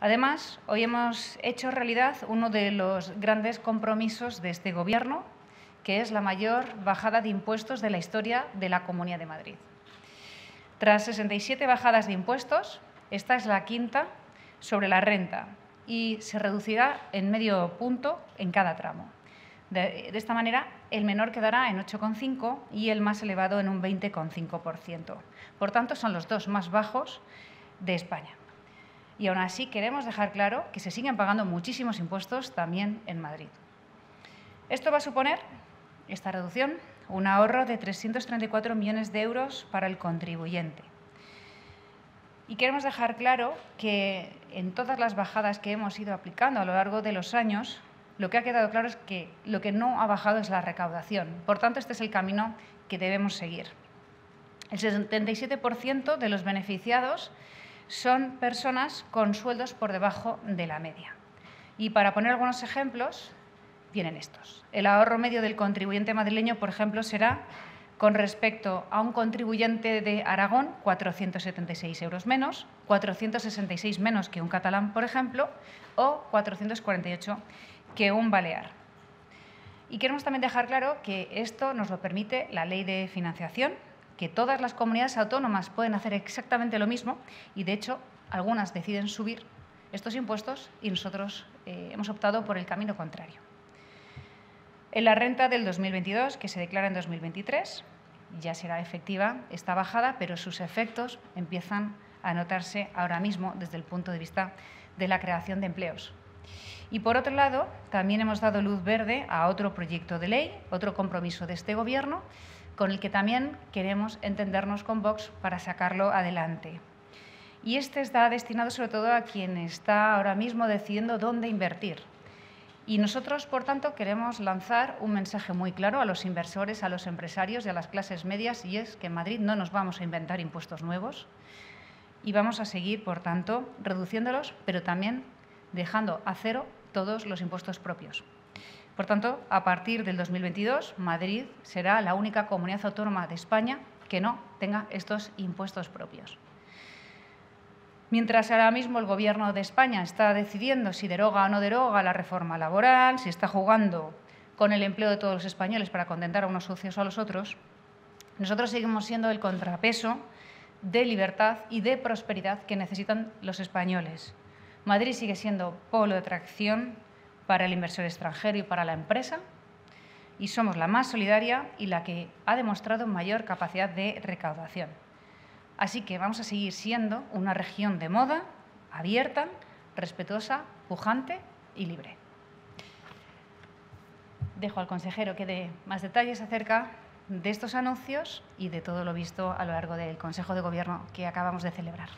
Además, hoy hemos hecho realidad uno de los grandes compromisos de este Gobierno, que es la mayor bajada de impuestos de la historia de la Comunidad de Madrid. Tras 67 bajadas de impuestos, esta es la quinta sobre la renta y se reducirá en medio punto en cada tramo. De, esta manera, el menor quedará en 8,5 y el más elevado en un 20,5%. Por tanto, son los dos más bajos de España. Y aún así queremos dejar claro que se siguen pagando muchísimos impuestos también en Madrid. Esto va a suponer, esta reducción, un ahorro de 334 millones de euros para el contribuyente. Y queremos dejar claro que en todas las bajadas que hemos ido aplicando a lo largo de los años, lo que ha quedado claro es que lo que no ha bajado es la recaudación. Por tanto, este es el camino que debemos seguir. El 77% de los beneficiados son personas con sueldos por debajo de la media. Y para poner algunos ejemplos, vienen estos. El ahorro medio del contribuyente madrileño, por ejemplo, será con respecto a un contribuyente de Aragón, 476 euros menos, 466 menos que un catalán, por ejemplo, o 448 que un balear. Y queremos también dejar claro que esto nos lo permite la ley de financiación, que todas las comunidades autónomas pueden hacer exactamente lo mismo y, de hecho, algunas deciden subir estos impuestos y nosotros eh, hemos optado por el camino contrario. En la renta del 2022, que se declara en 2023, ya será efectiva esta bajada, pero sus efectos empiezan a notarse ahora mismo desde el punto de vista de la creación de empleos. Y por otro lado, también hemos dado luz verde a otro proyecto de ley, otro compromiso de este Gobierno, con el que también queremos entendernos con Vox para sacarlo adelante. Y este está destinado sobre todo a quien está ahora mismo decidiendo dónde invertir. Y nosotros, por tanto, queremos lanzar un mensaje muy claro a los inversores, a los empresarios y a las clases medias, y es que en Madrid no nos vamos a inventar impuestos nuevos y vamos a seguir, por tanto, reduciéndolos, pero también dejando a cero todos los impuestos propios. Por tanto, a partir del 2022, Madrid será la única comunidad autónoma de España que no tenga estos impuestos propios. Mientras ahora mismo el Gobierno de España está decidiendo si deroga o no deroga la reforma laboral, si está jugando con el empleo de todos los españoles para contentar a unos socios o a los otros, nosotros seguimos siendo el contrapeso de libertad y de prosperidad que necesitan los españoles. Madrid sigue siendo polo de atracción para el inversor extranjero y para la empresa y somos la más solidaria y la que ha demostrado mayor capacidad de recaudación. Así que vamos a seguir siendo una región de moda, abierta, respetuosa, pujante y libre. Dejo al consejero que dé más detalles acerca de estos anuncios y de todo lo visto a lo largo del Consejo de Gobierno que acabamos de celebrar.